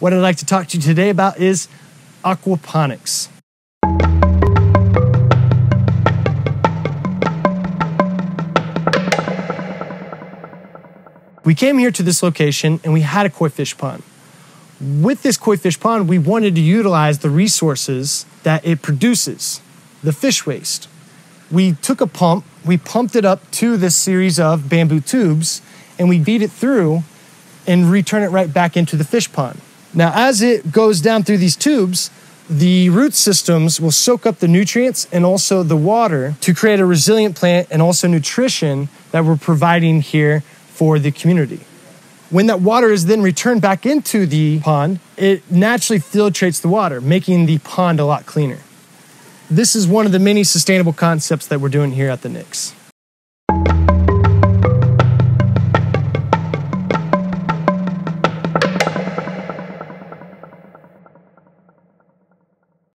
what I'd like to talk to you today about is aquaponics. We came here to this location and we had a koi fish pond. With this koi fish pond, we wanted to utilize the resources that it produces, the fish waste. We took a pump, we pumped it up to this series of bamboo tubes, and we beat it through and return it right back into the fish pond. Now, as it goes down through these tubes, the root systems will soak up the nutrients and also the water to create a resilient plant and also nutrition that we're providing here for the community. When that water is then returned back into the pond, it naturally filtrates the water, making the pond a lot cleaner. This is one of the many sustainable concepts that we're doing here at the Nyx.